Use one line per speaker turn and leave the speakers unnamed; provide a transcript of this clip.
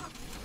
Huh.